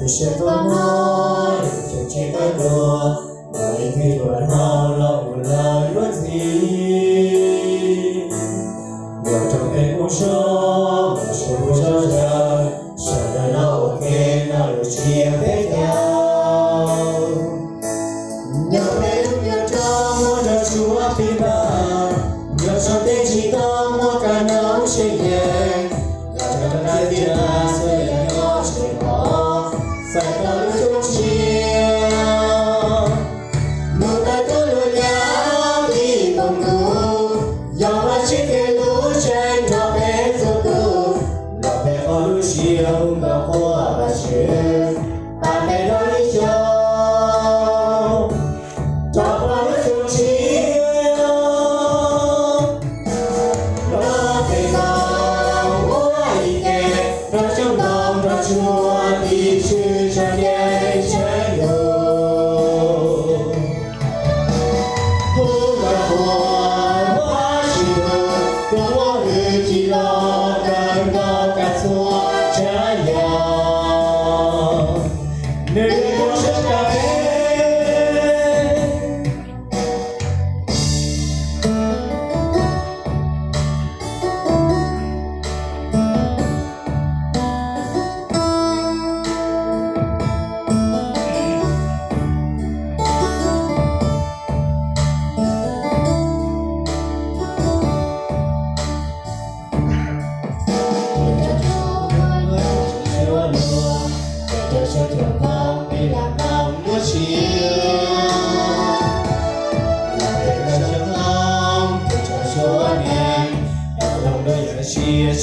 thì sẽ có nói cho chỉ có đùa bởi khi đùa nào lòng là ta trong lòng ta chúa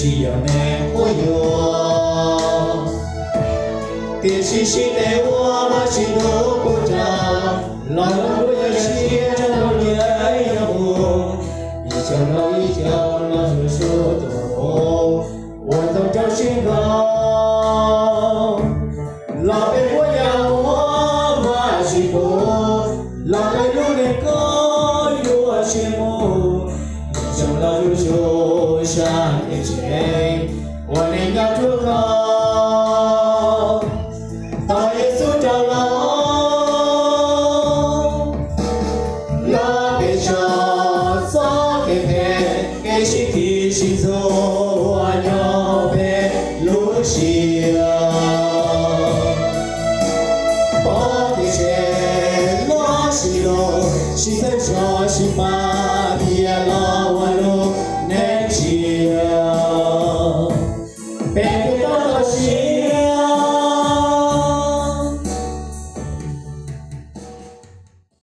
chỉ ở nè của yo tiền chỉ chỉ để qua mà chỉ đủ của cha lòng của yo chỉ trong lòng nhớ ấy buồn ý trong nó ý trong nó rồi số tổ hoàn toàn trong 心高。l'alleluia io siamo trong la yu cho cha e che wa ne nga tu ka ta yesu cha la la de cha sa ke he ke shi ti shi zo wa nyo be lu shi ya pa ti che 要陪路西啊。把这些拉